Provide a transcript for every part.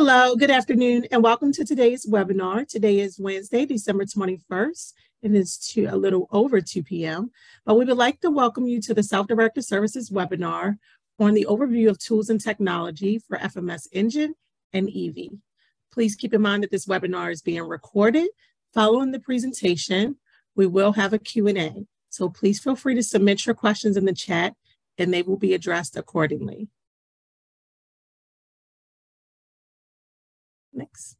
Hello, good afternoon, and welcome to today's webinar. Today is Wednesday, December 21st, and it's two, a little over 2 p.m. But we would like to welcome you to the Self-Directed Services webinar on the overview of tools and technology for FMS Engine and Evvie. Please keep in mind that this webinar is being recorded. Following the presentation, we will have a Q&A. So please feel free to submit your questions in the chat and they will be addressed accordingly. Next.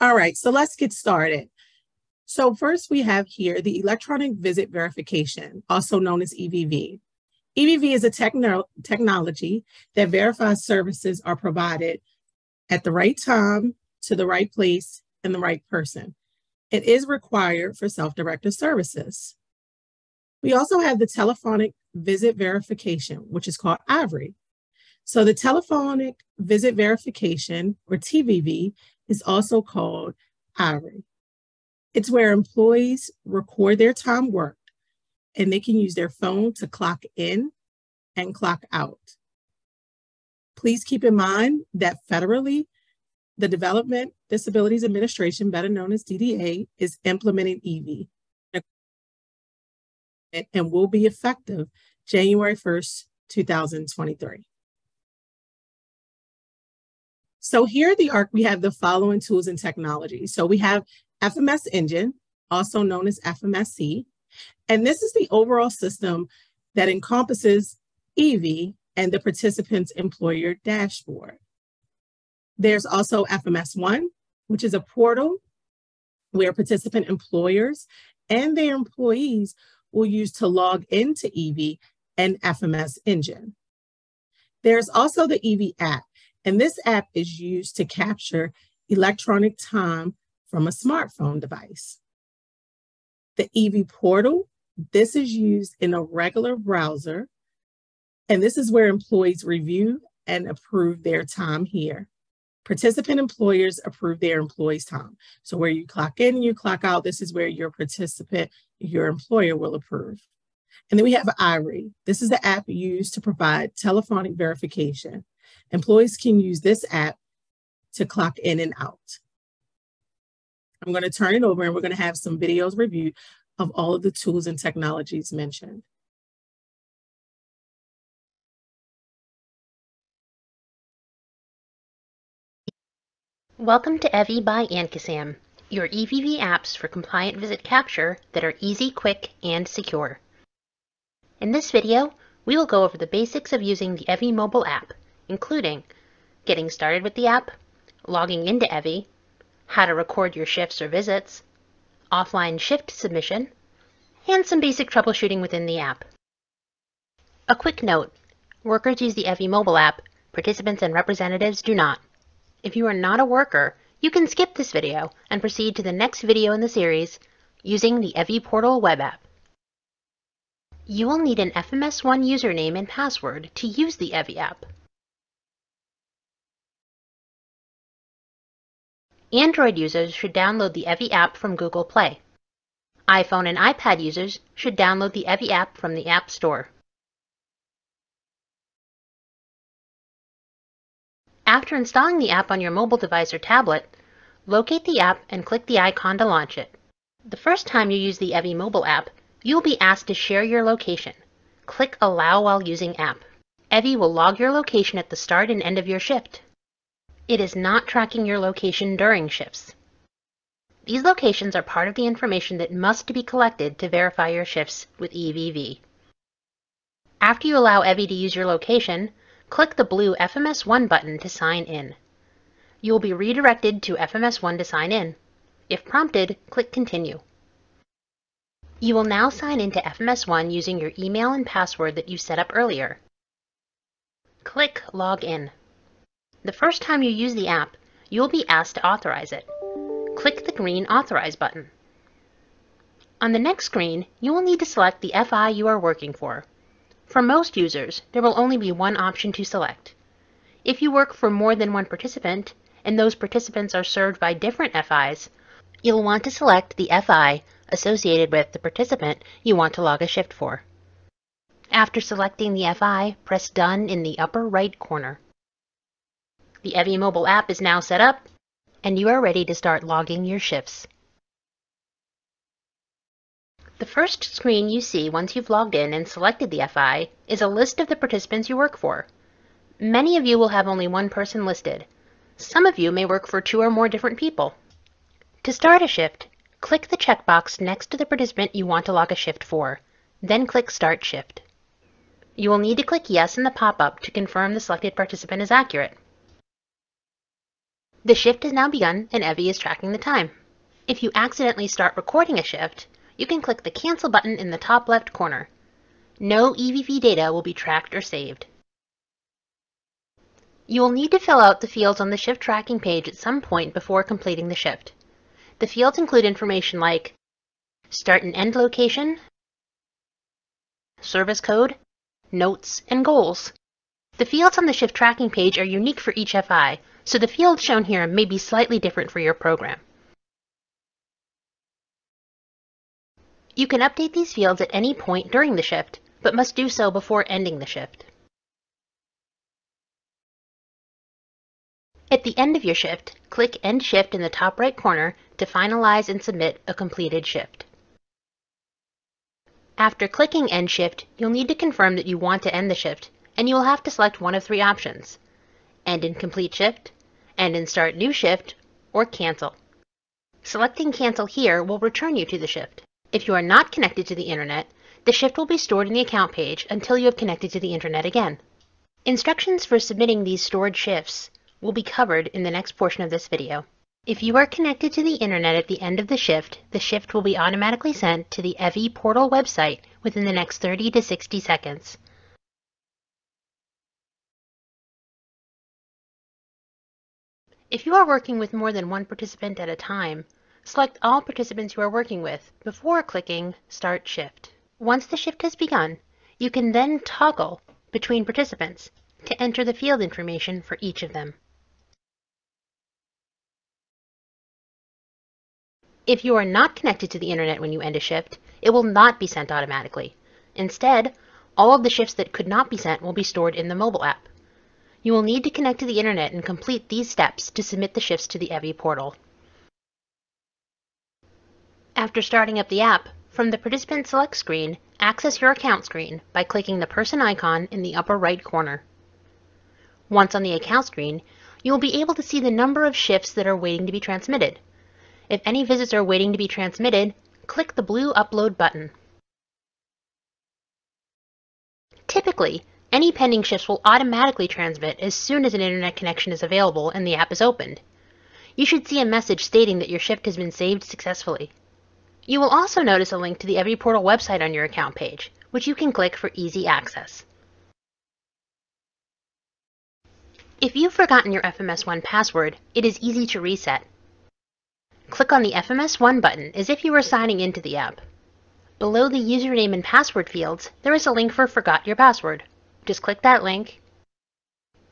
All right, so let's get started. So first we have here the electronic visit verification, also known as EVV. EVV is a techno technology that verifies services are provided at the right time, to the right place, and the right person. It is required for self-directed services. We also have the telephonic visit verification, which is called Ivory. So the telephonic visit verification, or TVV, is also called Ivory. It's where employees record their time worked and they can use their phone to clock in and clock out. Please keep in mind that federally, the Development Disabilities Administration, better known as DDA, is implementing EV and will be effective January 1st, 2023. So here at the ARC, we have the following tools and technology. So we have FMS Engine, also known as FMSE, and this is the overall system that encompasses Evvie and the participant's employer dashboard. There's also FMS One, which is a portal where participant employers and their employees will use to log into Evvie and FMS Engine. There's also the Evvie app, and this app is used to capture electronic time from a smartphone device. The Evvie portal, this is used in a regular browser. And this is where employees review and approve their time here. Participant employers approve their employees' time. So where you clock in and you clock out, this is where your participant, your employer will approve. And then we have Ivory. This is the app used to provide telephonic verification. Employees can use this app to clock in and out. I'm going to turn it over and we're going to have some videos reviewed of all of the tools and technologies mentioned. Welcome to Evvie by ANCASAM, your EVV apps for compliant visit capture that are easy, quick, and secure. In this video, we will go over the basics of using the Evvie mobile app including getting started with the app, logging into Evvie, how to record your shifts or visits, offline shift submission, and some basic troubleshooting within the app. A quick note, workers use the Evvie mobile app, participants and representatives do not. If you are not a worker, you can skip this video and proceed to the next video in the series using the Evvie Portal web app. You will need an FMS1 username and password to use the Evvie app. Android users should download the Evvie app from Google Play. iPhone and iPad users should download the Evvie app from the App Store. After installing the app on your mobile device or tablet, locate the app and click the icon to launch it. The first time you use the Evvie mobile app, you will be asked to share your location. Click Allow while using app. Evvie will log your location at the start and end of your shift. It is not tracking your location during shifts. These locations are part of the information that must be collected to verify your shifts with EVV. After you allow Evvie to use your location, click the blue FMS1 button to sign in. You will be redirected to FMS1 to sign in. If prompted, click Continue. You will now sign into FMS1 using your email and password that you set up earlier. Click Log In. The first time you use the app, you will be asked to authorize it. Click the green Authorize button. On the next screen, you will need to select the FI you are working for. For most users, there will only be one option to select. If you work for more than one participant, and those participants are served by different FIs, you'll want to select the FI associated with the participant you want to log a shift for. After selecting the FI, press Done in the upper right corner. The Evvie mobile app is now set up, and you are ready to start logging your shifts. The first screen you see once you've logged in and selected the FI is a list of the participants you work for. Many of you will have only one person listed. Some of you may work for two or more different people. To start a shift, click the checkbox next to the participant you want to log a shift for, then click Start Shift. You will need to click Yes in the pop-up to confirm the selected participant is accurate. The shift has now begun and Evvie is tracking the time. If you accidentally start recording a shift, you can click the Cancel button in the top left corner. No EVV data will be tracked or saved. You will need to fill out the fields on the shift tracking page at some point before completing the shift. The fields include information like start and end location, service code, notes, and goals. The fields on the shift tracking page are unique for each FI, so the fields shown here may be slightly different for your program. You can update these fields at any point during the shift, but must do so before ending the shift. At the end of your shift, click End Shift in the top right corner to finalize and submit a completed shift. After clicking End Shift, you'll need to confirm that you want to end the shift, and you will have to select one of three options. End in Complete Shift, End in Start New Shift, or Cancel. Selecting Cancel here will return you to the shift. If you are not connected to the internet, the shift will be stored in the account page until you have connected to the internet again. Instructions for submitting these stored shifts will be covered in the next portion of this video. If you are connected to the internet at the end of the shift, the shift will be automatically sent to the Evvie portal website within the next 30 to 60 seconds. If you are working with more than one participant at a time, select all participants you are working with before clicking Start Shift. Once the shift has begun, you can then toggle between participants to enter the field information for each of them. If you are not connected to the internet when you end a shift, it will not be sent automatically. Instead, all of the shifts that could not be sent will be stored in the mobile app. You will need to connect to the internet and complete these steps to submit the shifts to the Evvie portal. After starting up the app, from the Participant Select screen, access your account screen by clicking the person icon in the upper right corner. Once on the account screen, you will be able to see the number of shifts that are waiting to be transmitted. If any visits are waiting to be transmitted, click the blue Upload button. Typically, any pending shifts will automatically transmit as soon as an internet connection is available and the app is opened. You should see a message stating that your shift has been saved successfully. You will also notice a link to the Evvie Portal website on your account page, which you can click for easy access. If you've forgotten your FMS1 password, it is easy to reset. Click on the FMS1 button as if you were signing into the app. Below the username and password fields, there is a link for Forgot Your Password. Just click that link,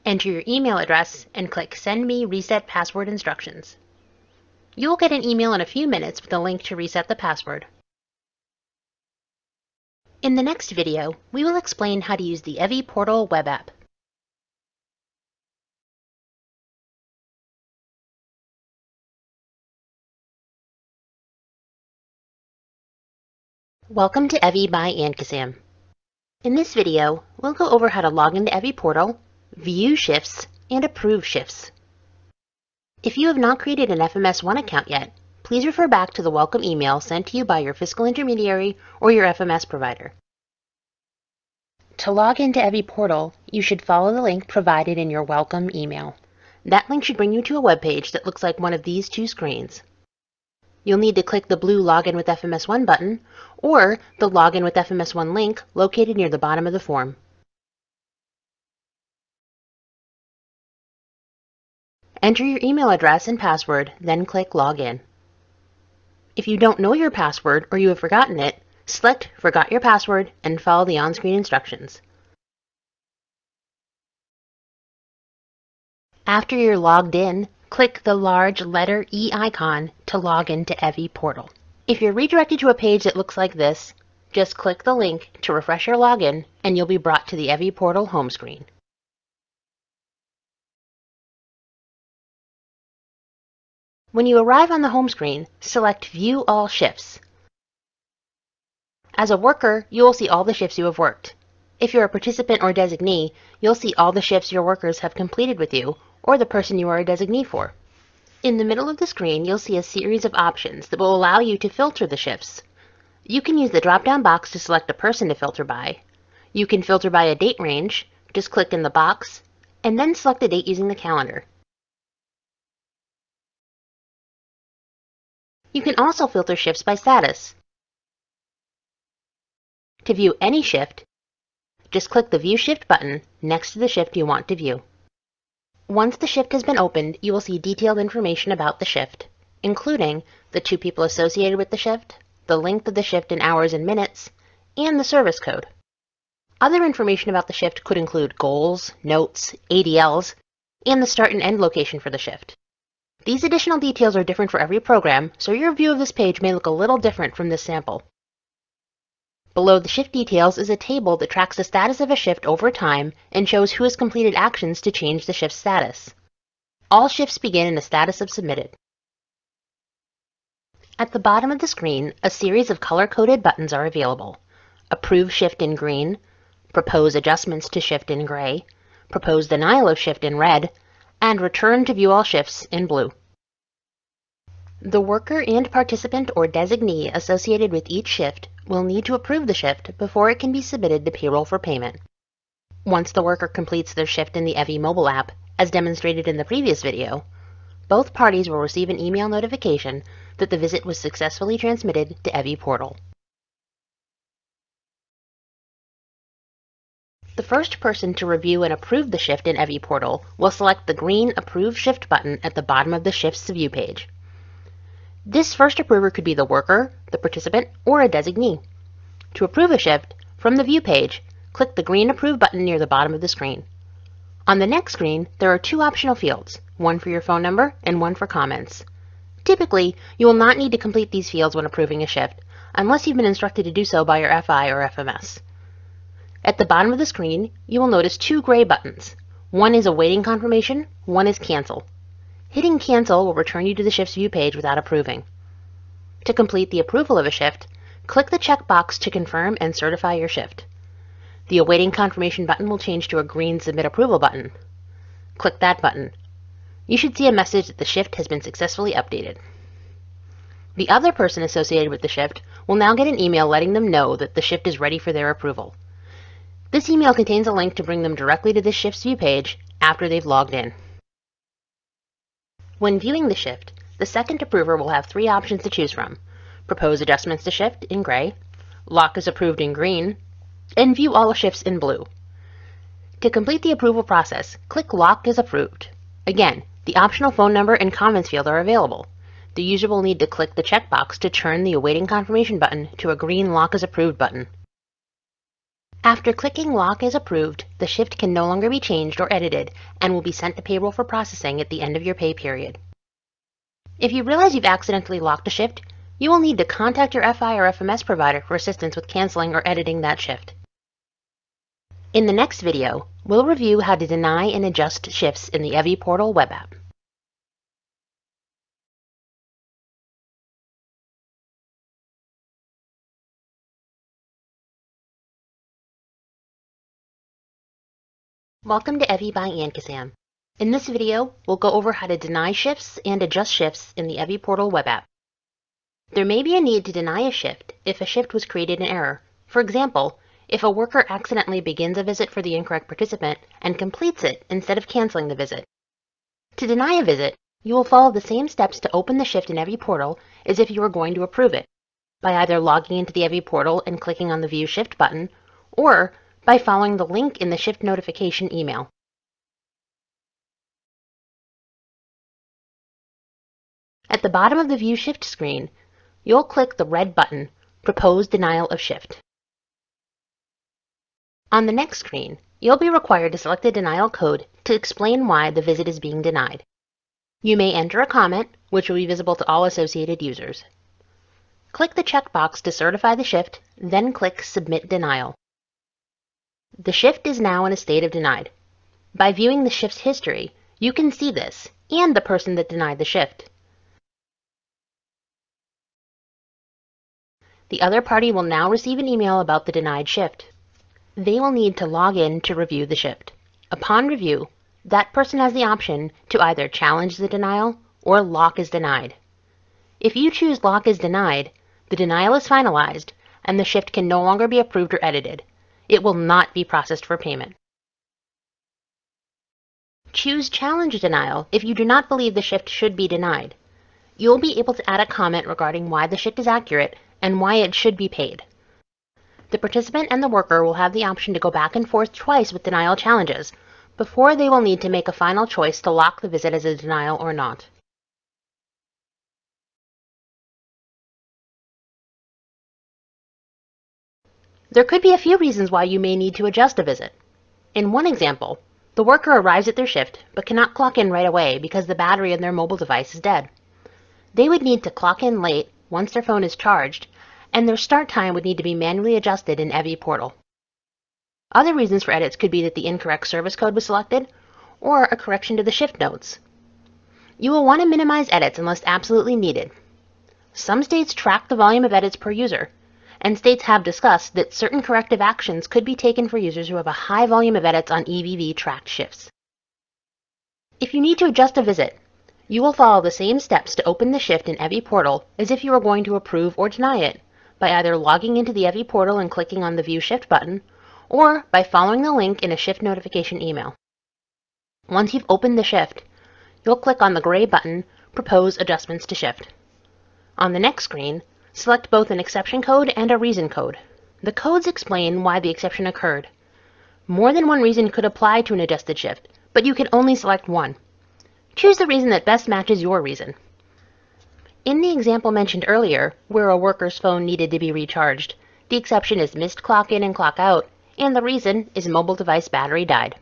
enter your email address, and click Send Me Reset Password Instructions. You will get an email in a few minutes with a link to reset the password. In the next video, we will explain how to use the Evvie Portal web app. Welcome to Evvie by ANCASAM. In this video, we'll go over how to log into Evvie Portal, view shifts, and approve shifts. If you have not created an FMS1 account yet, please refer back to the welcome email sent to you by your fiscal intermediary or your FMS provider. To log into Evvie Portal, you should follow the link provided in your welcome email. That link should bring you to a web page that looks like one of these two screens. You'll need to click the blue Login with FMS1 button or the Login with FMS1 link located near the bottom of the form. Enter your email address and password, then click Login. If you don't know your password or you have forgotten it, select Forgot Your Password and follow the on-screen instructions. After you're logged in, click the large letter E icon to log into Evvie Portal. If you're redirected to a page that looks like this, just click the link to refresh your login and you'll be brought to the Evvie Portal home screen. When you arrive on the home screen, select View All Shifts. As a worker, you will see all the shifts you have worked. If you're a participant or designee, you'll see all the shifts your workers have completed with you, or the person you are a designee for. In the middle of the screen, you'll see a series of options that will allow you to filter the shifts. You can use the drop-down box to select a person to filter by. You can filter by a date range, just click in the box, and then select a date using the calendar. You can also filter shifts by status. To view any shift, just click the View Shift button next to the shift you want to view. Once the shift has been opened, you will see detailed information about the shift, including the two people associated with the shift, the length of the shift in hours and minutes, and the service code. Other information about the shift could include goals, notes, ADLs, and the start and end location for the shift. These additional details are different for every program, so your view of this page may look a little different from this sample. Below the shift details is a table that tracks the status of a shift over time and shows who has completed actions to change the shift status. All shifts begin in the status of submitted. At the bottom of the screen, a series of color-coded buttons are available. Approve shift in green, propose adjustments to shift in gray, propose denial of shift in red, and return to view all shifts in blue. The worker and participant or designee associated with each shift will need to approve the shift before it can be submitted to payroll for payment. Once the worker completes their shift in the Evvie mobile app, as demonstrated in the previous video, both parties will receive an email notification that the visit was successfully transmitted to Evvie portal. The first person to review and approve the shift in Evvie portal will select the green Approve Shift button at the bottom of the Shifts View page. This first approver could be the worker, the participant, or a designee. To approve a shift, from the View page, click the green Approve button near the bottom of the screen. On the next screen, there are two optional fields, one for your phone number and one for comments. Typically, you will not need to complete these fields when approving a shift, unless you've been instructed to do so by your FI or FMS. At the bottom of the screen, you will notice two gray buttons. One is awaiting confirmation, one is cancel. Hitting Cancel will return you to the Shift's View page without approving. To complete the approval of a shift, click the checkbox to confirm and certify your shift. The Awaiting Confirmation button will change to a green Submit Approval button. Click that button. You should see a message that the shift has been successfully updated. The other person associated with the shift will now get an email letting them know that the shift is ready for their approval. This email contains a link to bring them directly to the Shift's View page after they've logged in. When viewing the shift, the second approver will have three options to choose from. Propose adjustments to shift in gray, lock as approved in green, and view all shifts in blue. To complete the approval process, click Lock as approved. Again, the optional phone number and comments field are available. The user will need to click the checkbox to turn the Awaiting Confirmation button to a green Lock as Approved button. After clicking Lock is approved, the shift can no longer be changed or edited and will be sent to payroll for processing at the end of your pay period. If you realize you've accidentally locked a shift, you will need to contact your FI or FMS provider for assistance with canceling or editing that shift. In the next video, we'll review how to deny and adjust shifts in the Evvie Portal web app. Welcome to Evvie by ANCASAM. In this video, we'll go over how to deny shifts and adjust shifts in the Evvie Portal web app. There may be a need to deny a shift if a shift was created in error. For example, if a worker accidentally begins a visit for the incorrect participant and completes it instead of canceling the visit. To deny a visit, you will follow the same steps to open the shift in Evvie Portal as if you were going to approve it, by either logging into the Evvie Portal and clicking on the View Shift button, or by following the link in the shift notification email. At the bottom of the View Shift screen, you'll click the red button, Propose Denial of Shift. On the next screen, you'll be required to select the denial code to explain why the visit is being denied. You may enter a comment, which will be visible to all associated users. Click the checkbox to certify the shift, then click Submit Denial. The shift is now in a state of denied. By viewing the shift's history, you can see this, and the person that denied the shift. The other party will now receive an email about the denied shift. They will need to log in to review the shift. Upon review, that person has the option to either challenge the denial or lock is denied. If you choose lock is denied, the denial is finalized and the shift can no longer be approved or edited. It will not be processed for payment. Choose challenge denial if you do not believe the shift should be denied. You will be able to add a comment regarding why the shift is accurate and why it should be paid. The participant and the worker will have the option to go back and forth twice with denial challenges before they will need to make a final choice to lock the visit as a denial or not. There could be a few reasons why you may need to adjust a visit. In one example, the worker arrives at their shift but cannot clock in right away because the battery in their mobile device is dead. They would need to clock in late once their phone is charged, and their start time would need to be manually adjusted in Evvie Portal. Other reasons for edits could be that the incorrect service code was selected, or a correction to the shift notes. You will want to minimize edits unless absolutely needed. Some states track the volume of edits per user, and states have discussed that certain corrective actions could be taken for users who have a high volume of edits on EVV tracked shifts. If you need to adjust a visit, you will follow the same steps to open the shift in Evvie Portal as if you were going to approve or deny it by either logging into the Evvie Portal and clicking on the View Shift button or by following the link in a shift notification email. Once you've opened the shift, you'll click on the gray button Propose Adjustments to Shift. On the next screen, select both an exception code and a reason code. The codes explain why the exception occurred. More than one reason could apply to an adjusted shift, but you can only select one. Choose the reason that best matches your reason. In the example mentioned earlier, where a worker's phone needed to be recharged, the exception is missed clock in and clock out, and the reason is mobile device battery died.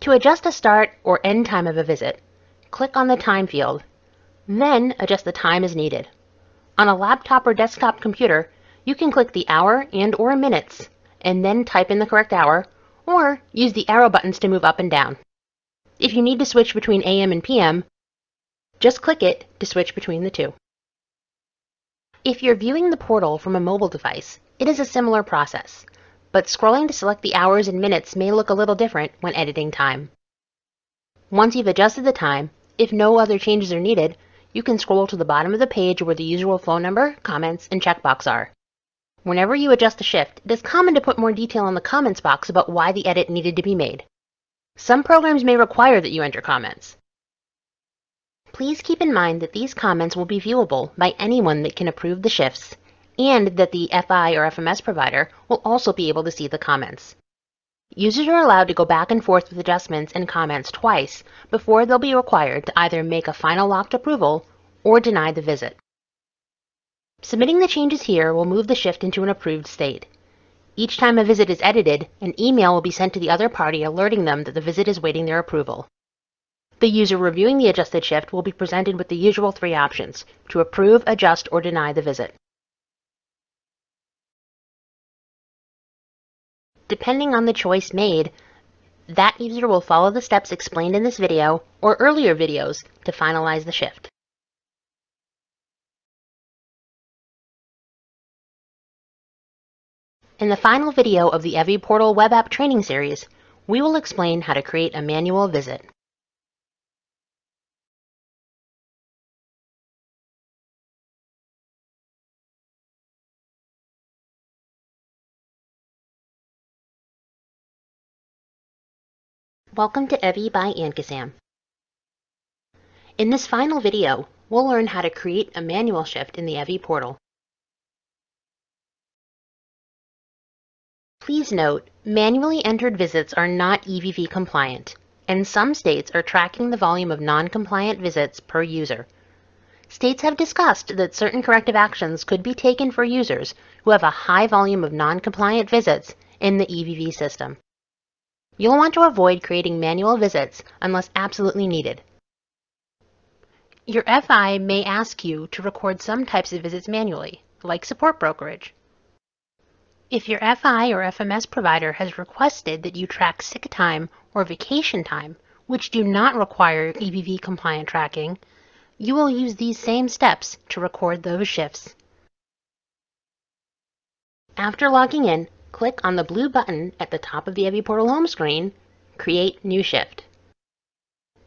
To adjust the start or end time of a visit, click on the time field, then adjust the time as needed. On a laptop or desktop computer, you can click the hour and or minutes, and then type in the correct hour, or use the arrow buttons to move up and down. If you need to switch between AM and PM, just click it to switch between the two. If you're viewing the portal from a mobile device, it is a similar process but scrolling to select the hours and minutes may look a little different when editing time. Once you've adjusted the time, if no other changes are needed, you can scroll to the bottom of the page where the usual phone number, comments, and checkbox are. Whenever you adjust a shift, it is common to put more detail in the comments box about why the edit needed to be made. Some programs may require that you enter comments. Please keep in mind that these comments will be viewable by anyone that can approve the shifts and that the FI or FMS provider will also be able to see the comments. Users are allowed to go back and forth with adjustments and comments twice before they'll be required to either make a final locked approval or deny the visit. Submitting the changes here will move the shift into an approved state. Each time a visit is edited, an email will be sent to the other party alerting them that the visit is waiting their approval. The user reviewing the adjusted shift will be presented with the usual three options to approve, adjust, or deny the visit. Depending on the choice made, that user will follow the steps explained in this video or earlier videos to finalize the shift. In the final video of the Evvie Portal web app training series, we will explain how to create a manual visit. Welcome to Evvie by ANCASAM. In this final video, we'll learn how to create a manual shift in the Evvie portal. Please note, manually entered visits are not EVV compliant, and some states are tracking the volume of non-compliant visits per user. States have discussed that certain corrective actions could be taken for users who have a high volume of non-compliant visits in the EVV system. You'll want to avoid creating manual visits unless absolutely needed. Your FI may ask you to record some types of visits manually, like support brokerage. If your FI or FMS provider has requested that you track sick time or vacation time, which do not require EVV compliant tracking, you will use these same steps to record those shifts. After logging in, click on the blue button at the top of the Evvie Portal home screen, Create New Shift.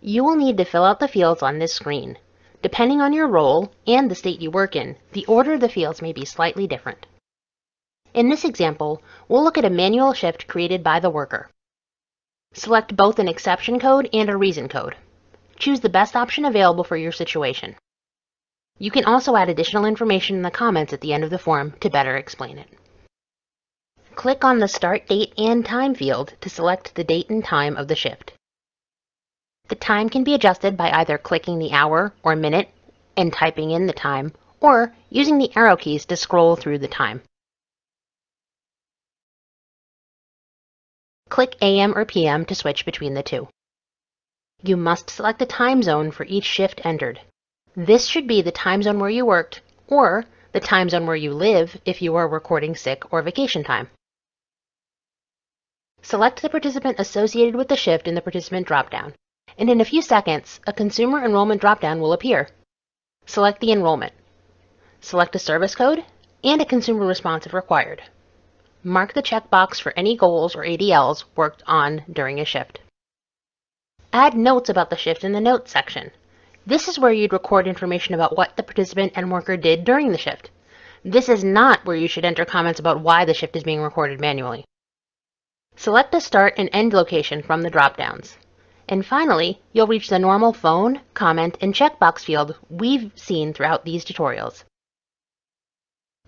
You will need to fill out the fields on this screen. Depending on your role and the state you work in, the order of the fields may be slightly different. In this example, we'll look at a manual shift created by the worker. Select both an exception code and a reason code. Choose the best option available for your situation. You can also add additional information in the comments at the end of the form to better explain it. Click on the Start Date and Time field to select the date and time of the shift. The time can be adjusted by either clicking the hour or minute and typing in the time, or using the arrow keys to scroll through the time. Click AM or PM to switch between the two. You must select a time zone for each shift entered. This should be the time zone where you worked, or the time zone where you live if you are recording sick or vacation time. Select the participant associated with the shift in the participant dropdown, and in a few seconds, a consumer enrollment dropdown will appear. Select the enrollment. Select a service code and a consumer response if required. Mark the checkbox for any goals or ADLs worked on during a shift. Add notes about the shift in the Notes section. This is where you'd record information about what the participant and worker did during the shift. This is not where you should enter comments about why the shift is being recorded manually. Select the start and end location from the dropdowns. And finally, you'll reach the normal phone, comment, and checkbox field we've seen throughout these tutorials.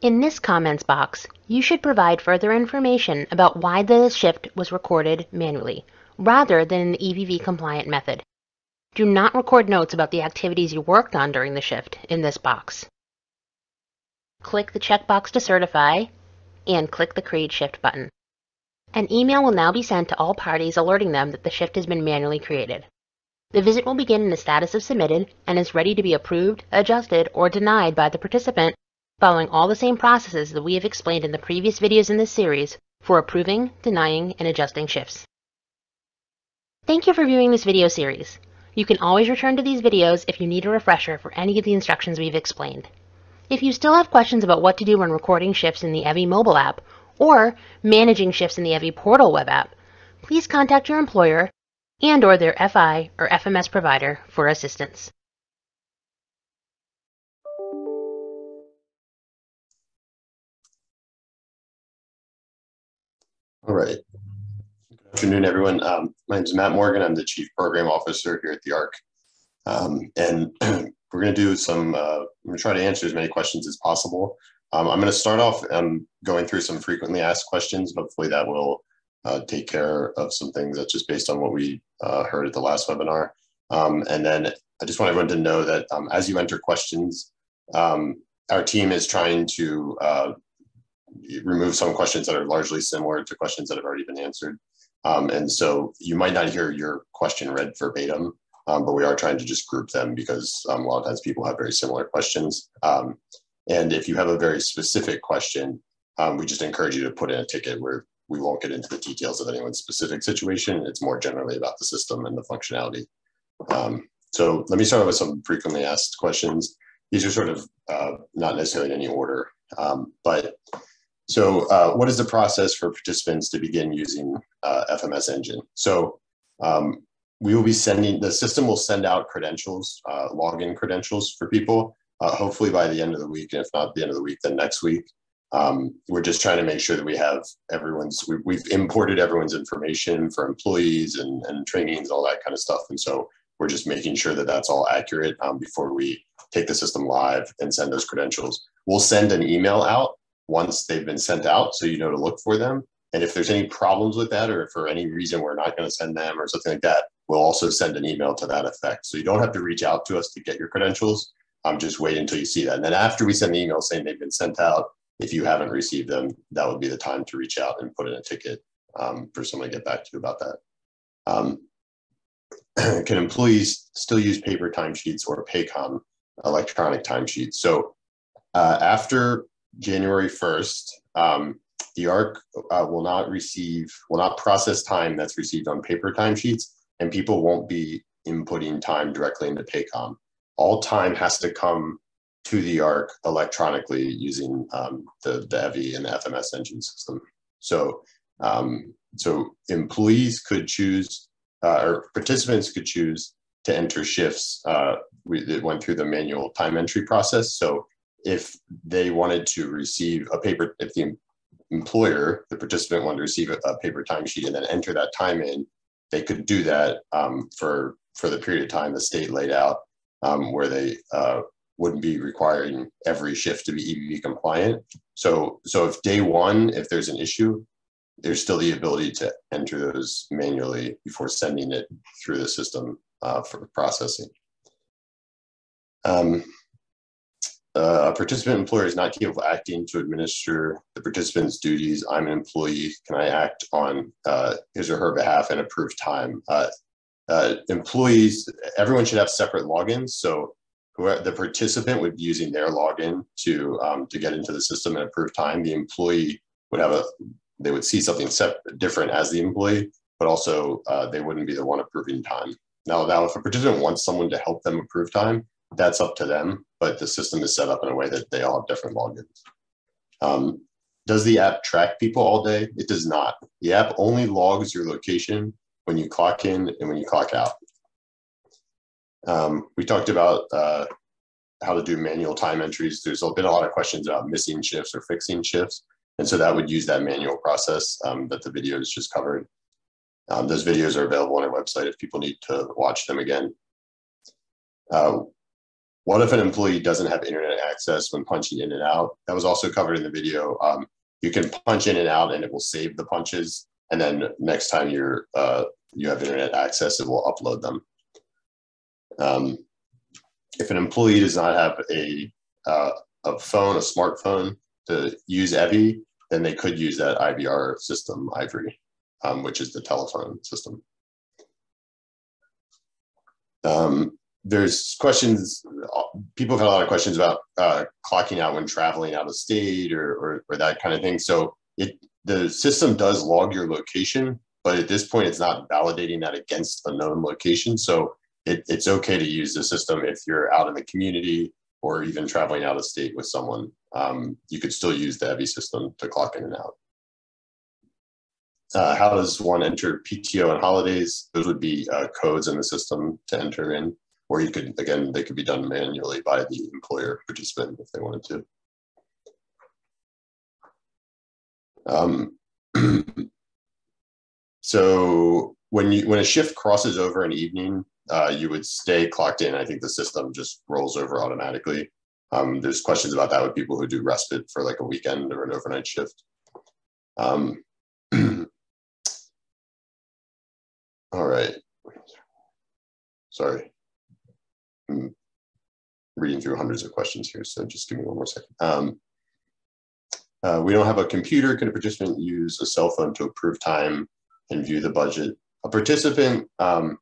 In this comments box, you should provide further information about why the shift was recorded manually, rather than in the EVV compliant method. Do not record notes about the activities you worked on during the shift in this box. Click the checkbox to certify, and click the Create Shift button. An email will now be sent to all parties alerting them that the shift has been manually created. The visit will begin in the status of submitted and is ready to be approved, adjusted, or denied by the participant following all the same processes that we have explained in the previous videos in this series for approving, denying, and adjusting shifts. Thank you for viewing this video series. You can always return to these videos if you need a refresher for any of the instructions we've explained. If you still have questions about what to do when recording shifts in the Evvie mobile app or managing shifts in the Evvie Portal web app, please contact your employer and or their FI or FMS provider for assistance. All right. Good afternoon, everyone. Um, my name is Matt Morgan. I'm the Chief Program Officer here at the ARC. Um, and we're going to do some, uh, I'm going to try to answer as many questions as possible. Um, I'm going to start off um, going through some frequently asked questions. Hopefully that will uh, take care of some things that's just based on what we uh, heard at the last webinar. Um, and then I just want everyone to know that um, as you enter questions, um, our team is trying to uh, remove some questions that are largely similar to questions that have already been answered. Um, and so you might not hear your question read verbatim, but we are trying to just group them because a lot of times people have very similar questions. And if you have a very specific question, um, we just encourage you to put in a ticket where we won't get into the details of anyone's specific situation. It's more generally about the system and the functionality. Um, so let me start with some frequently asked questions. These are sort of uh, not necessarily in any order, um, but so uh, what is the process for participants to begin using uh, FMS Engine? So um, we will be sending, the system will send out credentials, uh, login credentials for people uh, hopefully by the end of the week. And if not the end of the week, then next week. Um, we're just trying to make sure that we have everyone's, we, we've imported everyone's information for employees and, and trainings, all that kind of stuff. And so we're just making sure that that's all accurate um, before we take the system live and send those credentials. We'll send an email out once they've been sent out so you know to look for them. And if there's any problems with that, or if for any reason we're not going to send them or something like that, we'll also send an email to that effect. So you don't have to reach out to us to get your credentials um, just wait until you see that. And then after we send the email saying they've been sent out, if you haven't received them, that would be the time to reach out and put in a ticket um, for someone to get back to you about that. Um, can employees still use paper timesheets or Paycom electronic timesheets? So uh, after January 1st, um, the ARC uh, will not receive, will not process time that's received on paper timesheets, and people won't be inputting time directly into Paycom all time has to come to the ARC electronically using um, the, the Evvie and the FMS engine system. So, um, so employees could choose, uh, or participants could choose to enter shifts. Uh, we, it went through the manual time entry process. So if they wanted to receive a paper, if the employer, the participant wanted to receive a, a paper timesheet and then enter that time in, they could do that um, for for the period of time the state laid out, um, where they uh, wouldn't be requiring every shift to be EVV compliant. So so if day one, if there's an issue, there's still the ability to enter those manually before sending it through the system uh, for processing. Um, uh, a participant employer is not capable of acting to administer the participant's duties. I'm an employee. Can I act on uh, his or her behalf and approve time? Uh, employees, everyone should have separate logins. So the participant would be using their login to um, to get into the system and approve time. The employee would have a they would see something separate, different as the employee, but also uh, they wouldn't be the one approving time. Now, now, if a participant wants someone to help them approve time, that's up to them, but the system is set up in a way that they all have different logins. Um, does the app track people all day? It does not. The app only logs your location when you clock in and when you clock out. Um, we talked about uh, how to do manual time entries. There's been a lot of questions about missing shifts or fixing shifts. And so that would use that manual process um, that the videos just covered. Um, those videos are available on our website if people need to watch them again. Uh, what if an employee doesn't have internet access when punching in and out? That was also covered in the video. Um, you can punch in and out and it will save the punches. And then next time you're, uh, you have internet access, it will upload them. Um, if an employee does not have a, uh, a phone, a smartphone to use Evvie, then they could use that IVR system, Ivory, um, which is the telephone system. Um, there's questions, people have had a lot of questions about uh, clocking out when traveling out of state or, or, or that kind of thing. So it the system does log your location, but at this point, it's not validating that against a known location. So it, it's okay to use the system if you're out in the community or even traveling out of state with someone. Um, you could still use the Evvie system to clock in and out. Uh, how does one enter PTO and holidays? Those would be uh, codes in the system to enter in or you could, again, they could be done manually by the employer participant if they wanted to. Um, so when you when a shift crosses over an evening, uh, you would stay clocked in. I think the system just rolls over automatically. Um, there's questions about that with people who do respite for like a weekend or an overnight shift. Um, all right. Sorry. I'm reading through hundreds of questions here, so just give me one more second. Um, uh, we don't have a computer. Can a participant use a cell phone to approve time and view the budget? A participant, um,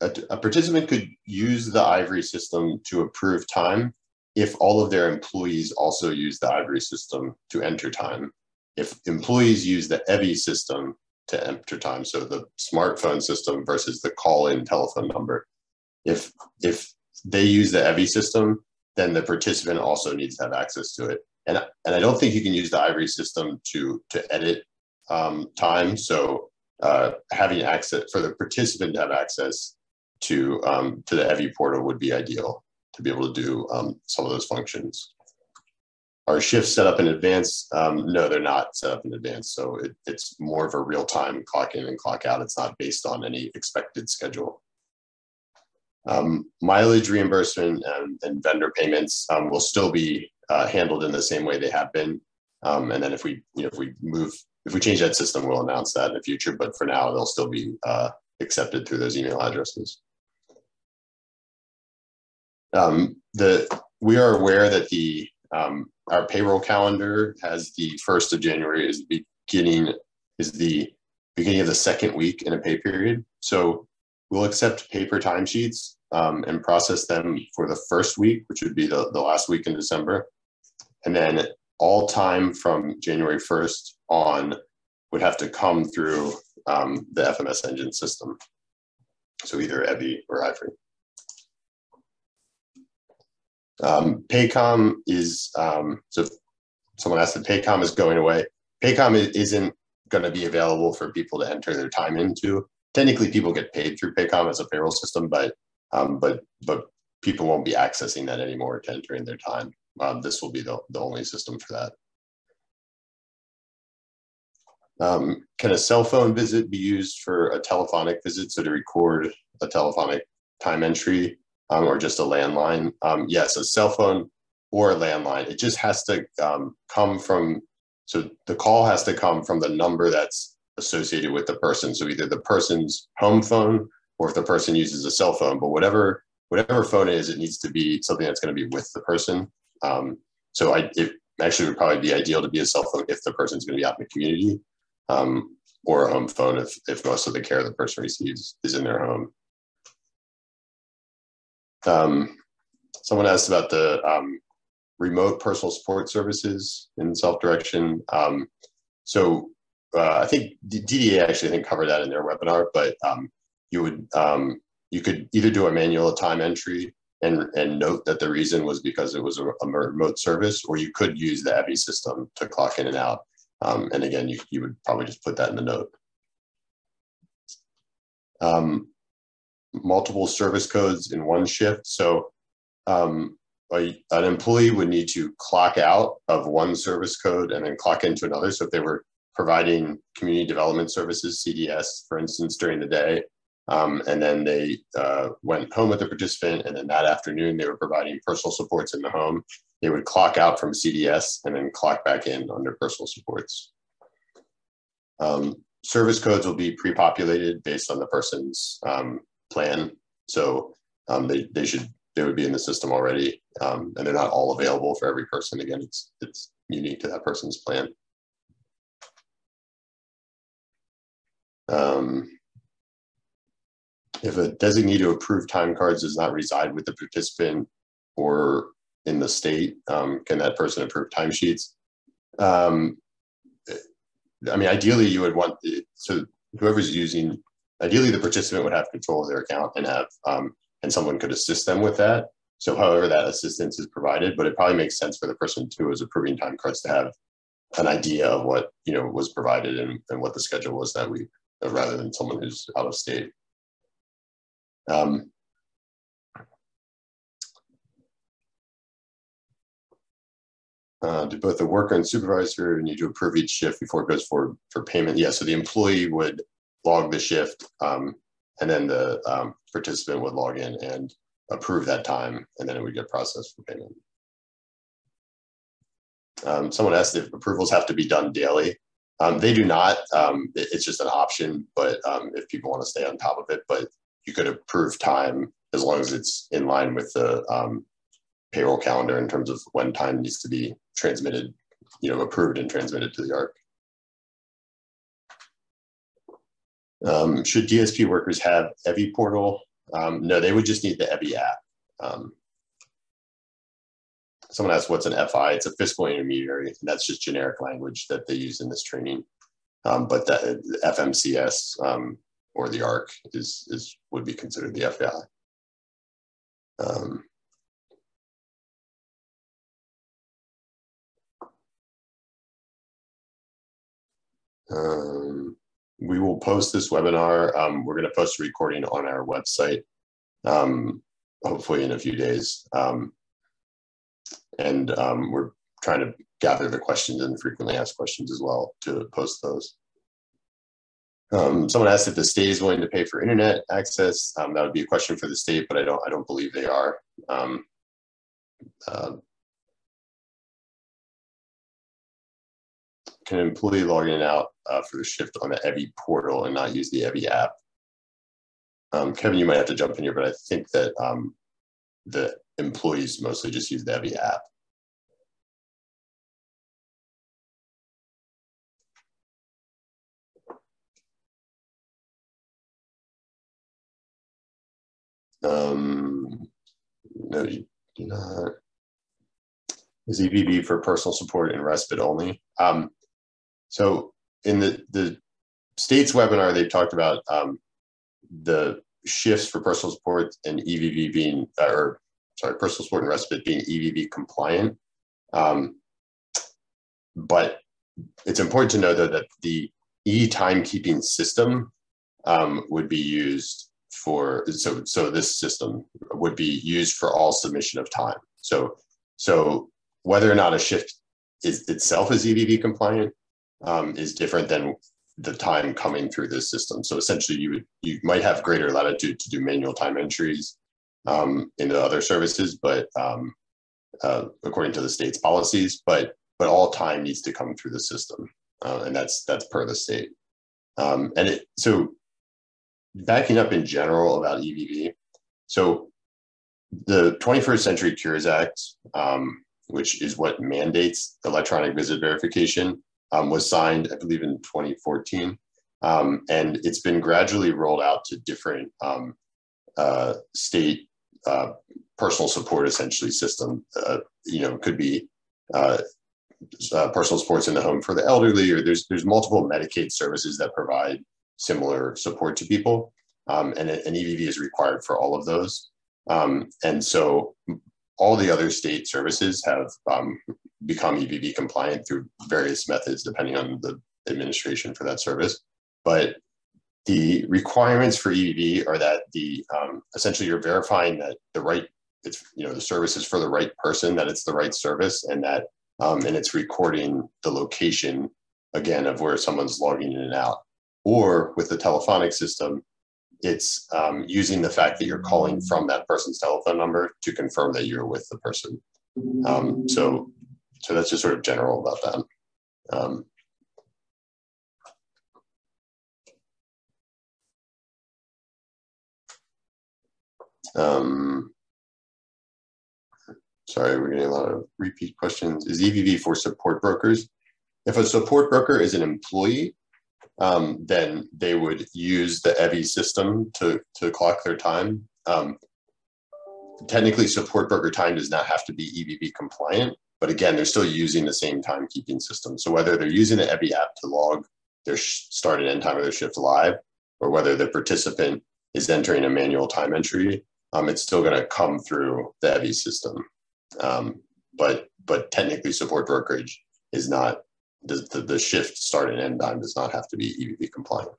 a, a, participant could use the Ivory system to approve time if all of their employees also use the Ivory system to enter time. If employees use the Evvie system to enter time, so the smartphone system versus the call-in telephone number, if if they use the Evvie system, then the participant also needs to have access to it. And and I don't think you can use the Ivory system to to edit um, time. So uh, having access for the participant to have access to um, to the Evvie portal would be ideal to be able to do um, some of those functions. Are shifts set up in advance? Um, no, they're not set up in advance. So it, it's more of a real time clock in and clock out. It's not based on any expected schedule. Um, mileage reimbursement and, and vendor payments um, will still be uh, handled in the same way they have been. Um, and then if we, you know, if we move, if we change that system, we'll announce that in the future. But for now, they'll still be uh, accepted through those email addresses. Um, the we are aware that the um, our payroll calendar has the first of January is the beginning is the beginning of the second week in a pay period. So we'll accept paper timesheets um, and process them for the first week, which would be the, the last week in December. And then all time from January 1st on would have to come through um, the FMS engine system. So either Evvie or Ivory. Um, Paycom is, um, so someone asked if Paycom is going away. Paycom isn't going to be available for people to enter their time into. Technically, people get paid through Paycom as a payroll system, but um, but but people won't be accessing that anymore to enter in their time. Um, this will be the, the only system for that. Um, can a cell phone visit be used for a telephonic visit, so to record a telephonic time entry, um, or just a landline? Um, yes, a cell phone or a landline. It just has to um, come from, so the call has to come from the number that's associated with the person. So either the person's home phone or if the person uses a cell phone, but whatever whatever phone it is, it needs to be something that's going to be with the person. Um, so I, it actually would probably be ideal to be a cell phone if the person's going to be out in the community, um, or a home phone if, if most of the care the person receives is in their home. Um, someone asked about the um, remote personal support services in self-direction. Um, so uh, I think DDA actually I think covered that in their webinar, but um, you would um, you could either do a manual time entry and, and note that the reason was because it was a, a remote service, or you could use the Evvie system to clock in and out. Um, and again, you, you would probably just put that in the note. Um, multiple service codes in one shift. So um, a, an employee would need to clock out of one service code and then clock into another. So if they were providing community development services, CDS, for instance, during the day, um, and then they uh, went home with the participant, and then that afternoon they were providing personal supports in the home. They would clock out from CDS and then clock back in under personal supports. Um, service codes will be pre-populated based on the person's um, plan. So um, they, they should they would be in the system already, um, and they're not all available for every person. Again, it's it's unique to that person's plan. Um, if a designee to approve time cards does not reside with the participant or in the state, um, can that person approve timesheets? Um, I mean, ideally, you would want so whoever's using. Ideally, the participant would have control of their account and have um, and someone could assist them with that. So, however, that assistance is provided, but it probably makes sense for the person who is approving time cards to have an idea of what you know was provided and, and what the schedule was that week, rather than someone who's out of state. Um, uh, do both the worker and supervisor need to approve each shift before it goes forward for payment? Yeah, so the employee would log the shift um, and then the um, participant would log in and approve that time and then it would get processed for payment. Um, someone asked if approvals have to be done daily. Um, they do not. Um, it, it's just an option, but um, if people want to stay on top of it, but you could approve time as long as it's in line with the um, payroll calendar in terms of when time needs to be transmitted, you know, approved and transmitted to the ARC. Um, should DSP workers have Evvie portal? Um, no, they would just need the Evvie app. Um, someone asked what's an FI? It's a fiscal intermediary, and that's just generic language that they use in this training. Um, but that FMCS um, or the ARC is, is would be considered the FAI. Um, um, we will post this webinar. Um, we're going to post a recording on our website, um, hopefully in a few days. Um, and um, we're trying to gather the questions and frequently asked questions as well to post those. Um, someone asked if the state is willing to pay for internet access. Um, that would be a question for the state, but I don't. I don't believe they are. Um, uh, can an employee log in and out uh, for the shift on the Evvie portal and not use the Evvie app? Um, Kevin, you might have to jump in here, but I think that um, the employees mostly just use the Evvie app. Um, no, you do not. Is EVV for personal support and respite only? Um, so in the, the state's webinar, they talked about um, the shifts for personal support and EVV being, uh, or sorry, personal support and respite being EVV compliant. Um, but it's important to know though that the e timekeeping system um, would be used for so so this system would be used for all submission of time. So so whether or not a shift is itself is EVV compliant um, is different than the time coming through this system. So essentially, you would you might have greater latitude to do manual time entries um, into other services, but um, uh, according to the state's policies, but but all time needs to come through the system, uh, and that's that's per the state. Um, and it so backing up in general about EVV. So the 21st Century Cures Act, um, which is what mandates electronic visit verification, um, was signed, I believe, in 2014. Um, and it's been gradually rolled out to different um, uh, state uh, personal support, essentially, system. Uh, you know, could be uh, uh, personal supports in the home for the elderly, or there's there's multiple Medicaid services that provide similar support to people, um, and an EVV is required for all of those. Um, and so all the other state services have um, become EVV compliant through various methods, depending on the administration for that service. But the requirements for EVV are that the um, essentially you're verifying that the right it's you know the service is for the right person, that it's the right service, and that um, and it's recording the location again of where someone's logging in and out. Or with the telephonic system, it's um, using the fact that you're calling from that person's telephone number to confirm that you're with the person. Um, so, so that's just sort of general about that. Um, um, sorry, we're getting a lot of repeat questions. Is EVV for support brokers? If a support broker is an employee, um, then they would use the Evvie system to, to clock their time. Um, technically, support broker time does not have to be EVV compliant, but again, they're still using the same timekeeping system. So whether they're using the Evvie app to log their start and end time of their shift live, or whether the participant is entering a manual time entry, um, it's still going to come through the Evvie system. Um, but but technically, support brokerage is not the, the, the shift start and end time does not have to be EVV compliant.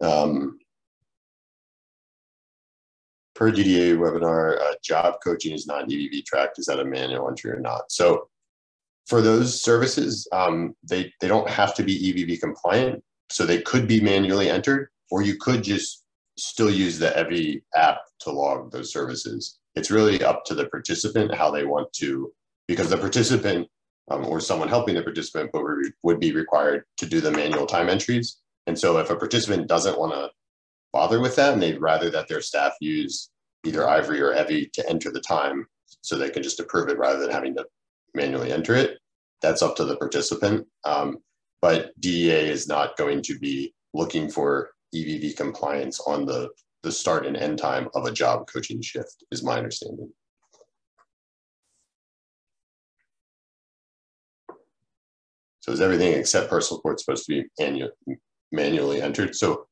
Um, per DDA webinar, uh, job coaching is not EVV tracked. Is that a manual entry or not? So for those services, um, they, they don't have to be EVV compliant. So they could be manually entered, or you could just still use the Evvie app to log those services it's really up to the participant how they want to, because the participant um, or someone helping the participant would, would be required to do the manual time entries. And so if a participant doesn't want to bother with that and they'd rather that their staff use either Ivory or Evvie to enter the time so they can just approve it rather than having to manually enter it, that's up to the participant. Um, but DDA is not going to be looking for EVV compliance on the the start and end time of a job coaching shift, is my understanding. So is everything except personal support supposed to be annual, manually entered? So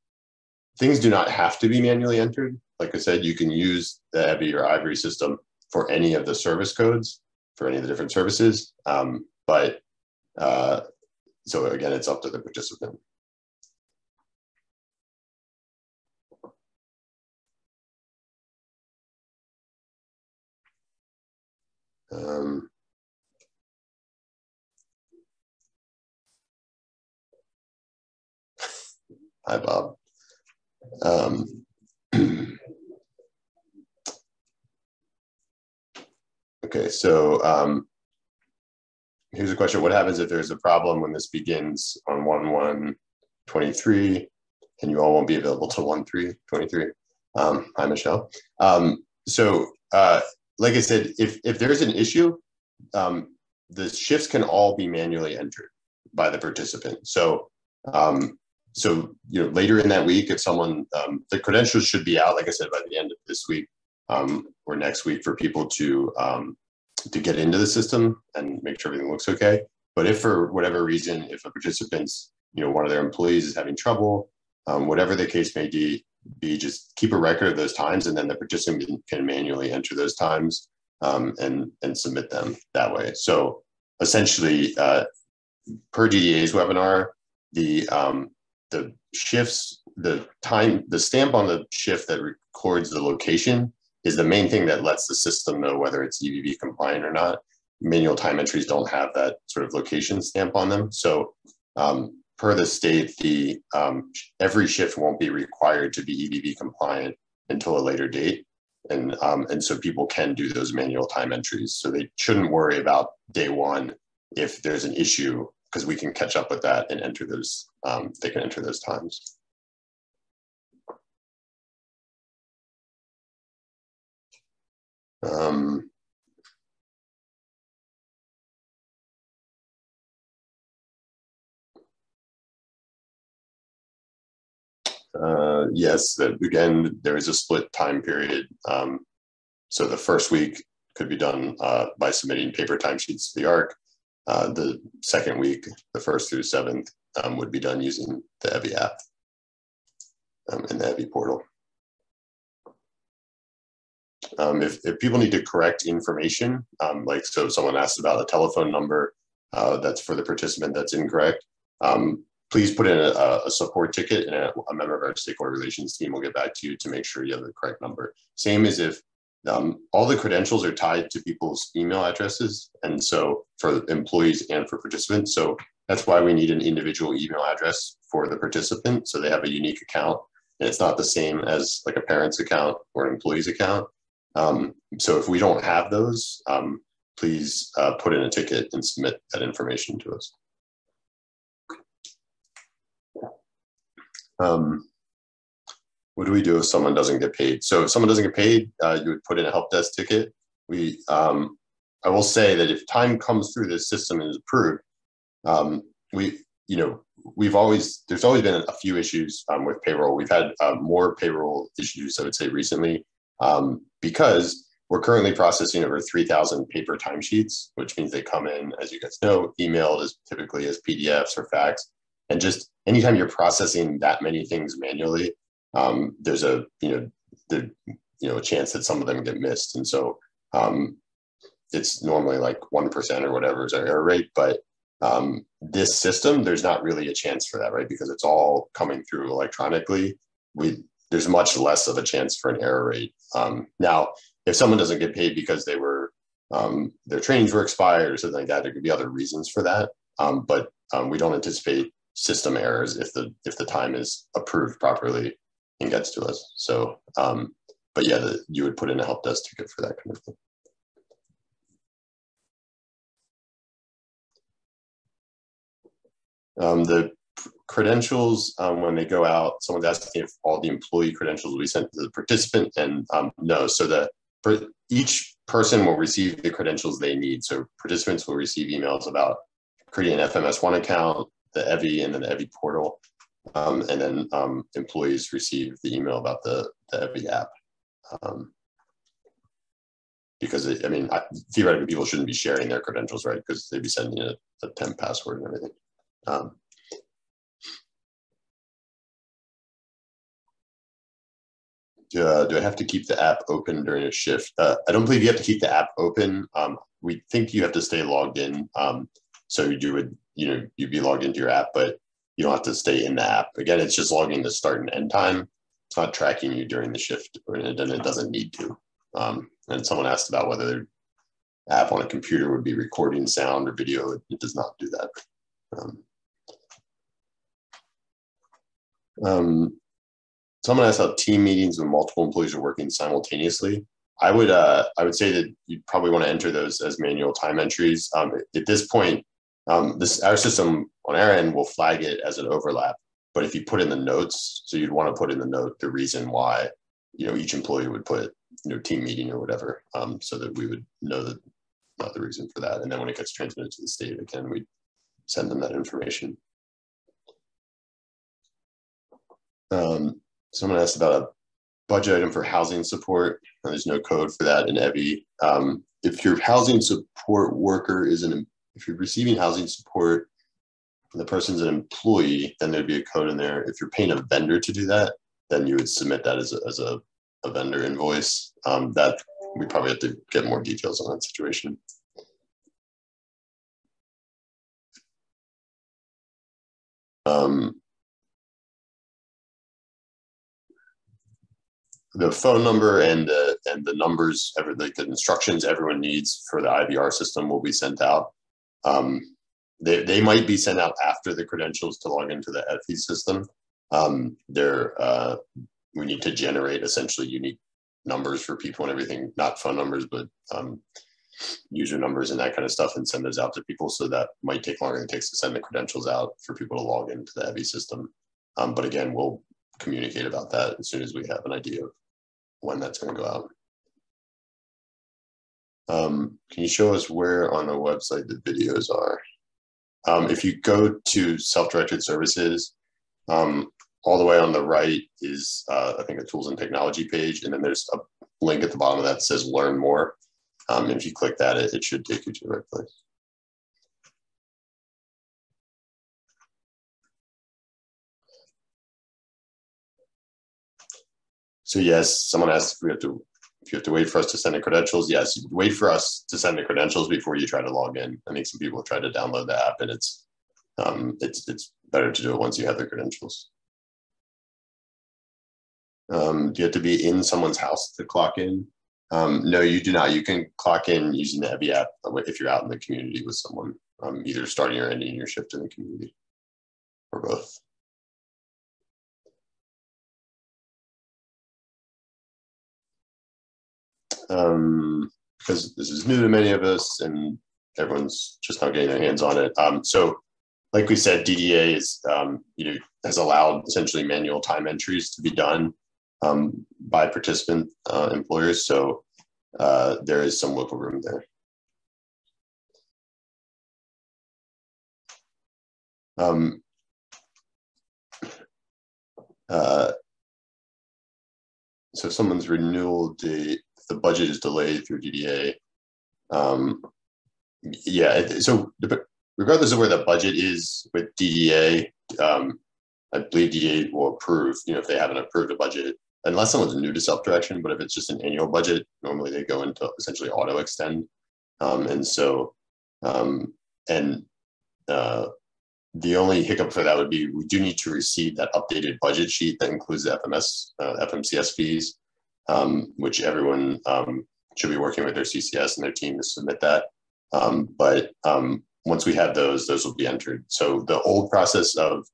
things do not have to be manually entered. Like I said, you can use the Evvie or Ivory system for any of the service codes for any of the different services. Um, but uh, so again, it's up to the participant. Um, hi, Bob. Um, okay, so um, here's a question. What happens if there's a problem when this begins on 1-1-23 and you all won't be available till 1-3-23? Um, hi, Michelle. Um, so uh, like I said, if if there's an issue, um, the shifts can all be manually entered by the participant. So um, so you know later in that week, if someone um, the credentials should be out, like I said, by the end of this week um, or next week for people to um, to get into the system and make sure everything looks okay. But if for whatever reason, if a participant's you know one of their employees is having trouble um, whatever the case may be, be, just keep a record of those times and then the participant can manually enter those times um, and, and submit them that way. So essentially, uh, per DDA's webinar, the, um, the shifts, the time, the stamp on the shift that records the location is the main thing that lets the system know whether it's EVV compliant or not. Manual time entries don't have that sort of location stamp on them. So um, per the state, the um, every shift won't be required to be EVV compliant until a later date. And, um, and so people can do those manual time entries. So they shouldn't worry about day one if there's an issue because we can catch up with that and enter those, um, they can enter those times. Um, uh, yes, again, there is a split time period. Um, so the first week could be done uh, by submitting paper timesheets to the ARC. Uh, the second week, the first through seventh, um, would be done using the Evvie app um, in the Evvie portal. Um, if, if people need to correct information, um, like so someone asked about a telephone number uh, that's for the participant that's incorrect, um, please put in a, a support ticket and a, a, member of our stakeholder relations team will get back to you to make sure you have the correct number. Same as if um, all the credentials are tied to people's email addresses. And so for employees and for participants. So that's why we need an individual email address for the participant. So they have a unique account and it's not the same as like a parent's account or an employee's account. Um, so if we don't have those, um, please uh, put in a ticket and submit that information to us. Um, what do we do if someone doesn't get paid? So if someone doesn't get paid, uh, you would put in a help desk ticket. We, um, I will say that if time comes through this system and is approved, um, we, you know, we've always there's always been a few issues um, with payroll. We've had uh, more payroll issues, I would say, recently um, because we're currently processing over 3,000 paper timesheets, which means they come in, as you guys know, emailed as typically as PDFs or fax. And just anytime you're processing that many things manually, um, there's a you know the you know a chance that some of them get missed, and so um, it's normally like one percent or whatever is our error rate. But um, this system, there's not really a chance for that, right? Because it's all coming through electronically. We there's much less of a chance for an error rate. Um, now, if someone doesn't get paid because they were um, their trainings were expired or something like that, there could be other reasons for that. Um, but we don't anticipate system errors if the if the time is approved properly and gets to us. So, um, but yeah, the, you would put in a help desk ticket for that kind of thing. Um, the credentials, um, when they go out, someone's asking if all the employee credentials will be sent to the participant, and um, no. So the each person will receive the credentials they need. So participants will receive emails about creating an FMS1 account, the Evvie, and then the Evvie portal. Um, and then um, employees receive the email about the, the Evvie app. Um, because it, I mean, I, theoretically, people shouldn't be sharing their credentials, right? Because they'd be sending a, a temp password and everything. Um, do, uh, do I have to keep the app open during a shift? Uh, I don't believe you have to keep the app open. Um, we think you have to stay logged in. Um, so you would, you know, you'd be logged into your app, but you don't have to stay in the app. Again, it's just logging the start and end time. It's not tracking you during the shift, and it doesn't need to. Um, and someone asked about whether the app on a computer would be recording sound or video. It, it does not do that. Um, um, someone asked how team meetings when multiple employees are working simultaneously. I would uh, I would say that you probably want to enter those as manual time entries. Um, at this point, um, this our system on our end will flag it as an overlap. But if you put in the notes, so you'd want to put in the note the reason why, you know, each employee would put you know team meeting or whatever, um, so that we would know that not the reason for that. And then when it gets transmitted to the state again, we send them that information. Um, someone asked about a budget item for housing support. There's no code for that in Evvie. Um, if your housing support worker is an, if you're receiving housing support the person's an employee, then there'd be a code in there. If you're paying a vendor to do that, then you would submit that as a, as a, a vendor invoice. Um, that we probably have to get more details on that situation. Um, the phone number and the and the numbers, every like the instructions everyone needs for the IVR system will be sent out. Um, they, they might be sent out after the credentials to log into the Evvie system. Um, they're uh, we need to generate essentially unique numbers for people and everything, not phone numbers, but um, user numbers and that kind of stuff, and send those out to people. So that might take longer than it takes to send the credentials out for people to log into the Evvie system. Um, but again, we'll communicate about that as soon as we have an idea of when that's going to go out. Um, can you show us where on the website the videos are? Um, if you go to self-directed services, um, all the way on the right is, uh, I think, a tools and technology page, and then there's a link at the bottom of that, says learn more. Um, if you click that, it, it should take you to the right place. So yes, someone asked if we have to if you have to wait for us to send the credentials, yes, you wait for us to send the credentials before you try to log in. I think some people try to download the app, and it's um, it's it's better to do it once you have the credentials. Um, do you have to be in someone's house to clock in? Um, no, you do not. You can clock in using the Evvie app if you're out in the community with someone, um, either starting or ending your shift in the community, or both. Um, because this is new to many of us and everyone's just not getting their hands on it. Um, so, like we said, DDA is um, you know has allowed essentially manual time entries to be done um, by participant uh, employers. So uh, there is some wiggle room there. Um, uh, so someone's renewal date the budget is delayed through DDA. Um, yeah, so regardless of where the budget is with DDA, um, I believe DDA will approve, you know, if they haven't approved a budget, unless someone's new to self-direction, but if it's just an annual budget, normally they go into essentially auto extend. Um, and so, um, and uh, the only hiccup for that would be we do need to receive that updated budget sheet that includes the FMS, uh, FMCS fees um, which everyone um, should be working with their CCS and their team to submit that. Um, but um, once we have those, those will be entered. So the old process of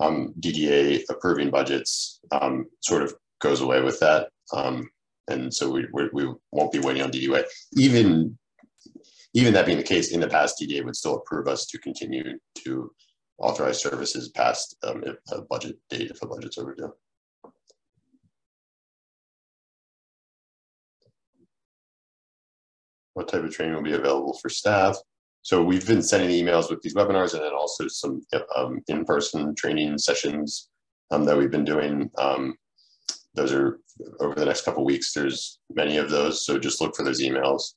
um, DDA approving budgets um, sort of goes away with that. and so we, we, we, won't be waiting on DDA. Even, even that being the case, in the past, DDA would still approve us to continue to authorize services past if a budget date, if a budget's overdue. What type of training will be available for staff. So we've been sending emails with these webinars and then also some um, in-person training sessions um, that we've been doing. Um, those are over the next couple weeks. There's many of those, so just look for those emails,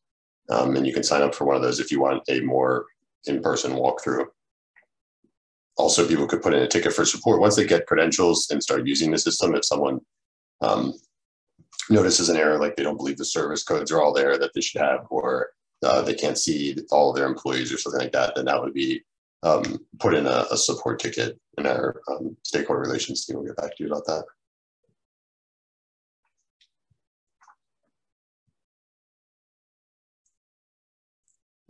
um, and you can sign up for one of those if you want a more in-person walkthrough. Also, people could put in a ticket for support once they get credentials and start using the system. If someone um, notices an error like they don't believe the service codes are all there that they should have, or uh, they can't see all their employees or something like that, then that would be um, put in a, a, support ticket, and our um, stakeholder relations team will get back to you about that.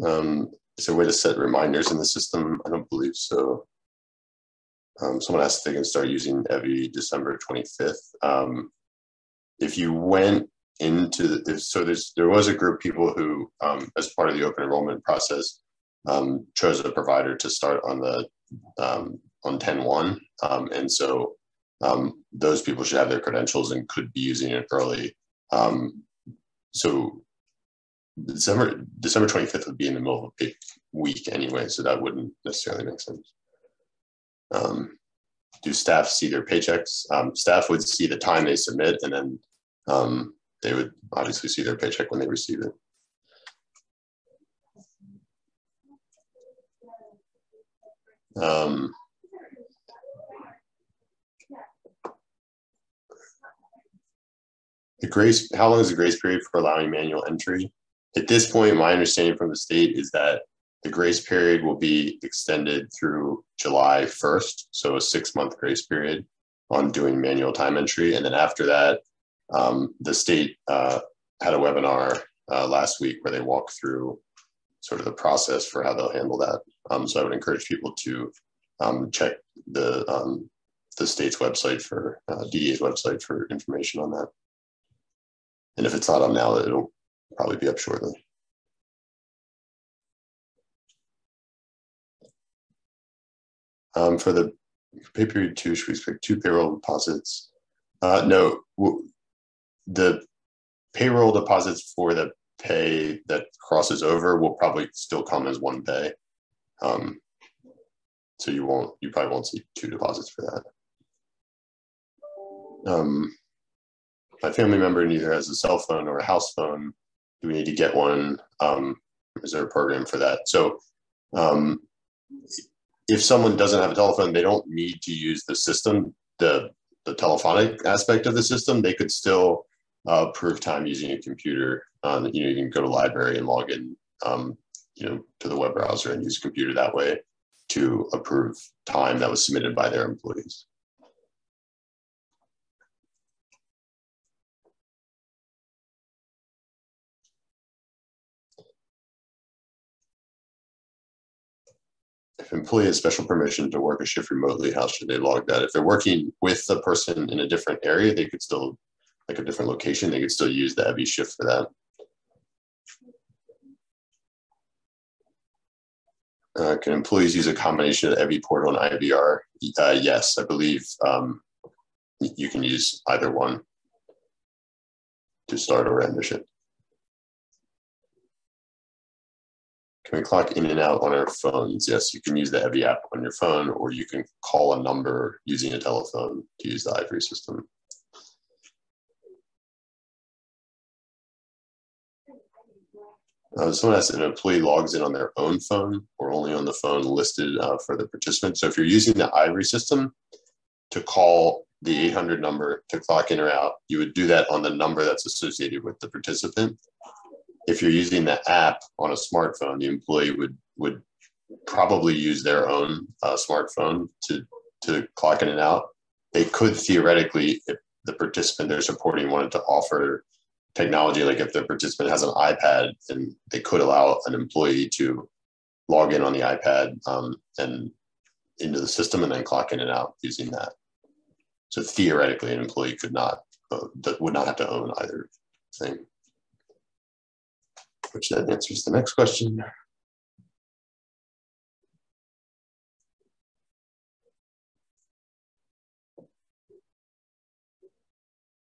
Um, is there a way to set reminders in the system? I don't believe so. Um, someone asked if they can start using Evvie December 25th. Um, if you went into the, so there's there was a group of people who um, as part of the open enrollment process um, chose a provider to start on the um, on 10-1 um, and so um, those people should have their credentials and could be using it early. Um, so December December 25th would be in the middle of a big week anyway so that wouldn't necessarily make sense do staff see their paychecks? Um, staff would see the time they submit, and then um, they would obviously see their paycheck when they receive it. Um, the grace, how long is the grace period for allowing manual entry? At this point, my understanding from the state is that the grace period will be extended through July 1st, so a six month grace period on doing manual time entry. And then after that, um, the state uh, had a webinar uh, last week where they walked through sort of the process for how they'll handle that. Um, so I would encourage people to um, check the um, the state's website for uh, DDA's website for information on that. And if it's not up now, it'll probably be up shortly. Um, for the pay period two, should we expect two payroll deposits? Uh, no, the payroll deposits for the pay that crosses over will probably still come as one pay. Um, so you won't, you probably won't see two deposits for that. Um, my family member neither has a cell phone or a house phone. Do we need to get one? Um, is there a program for that? So um, if someone doesn't have a telephone, they don't need to use the system, the, the telephonic aspect of the system. They could still uh, prove time using a computer. Um, you know, you can go to library and log in, um, you know, to the web browser and use a computer that way to approve time that was submitted by their employees. If employee has special permission to work a shift remotely, how should they log that? If they're working with a person in a different area, they could still, like a different location, they could still use the Evvie shift for that. Uh, can employees use a combination of Evvie portal and IVR? Uh, yes, I believe um, you can use either one to start or end Can we clock in and out on our phones? Yes, you can use the Evvie app on your phone, or you can call a number using a telephone to use the Ivory system. Uh, someone asked an employee logs in on their own phone or only on the phone listed uh, for the participant. So if you're using the Ivory system to call the 800 number to clock in or out, you would do that on the number that's associated with the participant if you're using the app on a smartphone, the employee would would probably use their own uh, smartphone to to clock in and out. They could theoretically, if the participant they're supporting wanted to offer technology, like if the participant has an iPad, and they could allow an employee to log in on the iPad um, and into the system and then clock in and out using that. So theoretically, an employee could not uh, would not have to own either thing which then answers the next question.